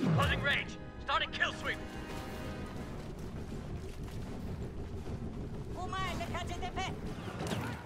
Closing range. Starting kill sweep. Внимание, КДП!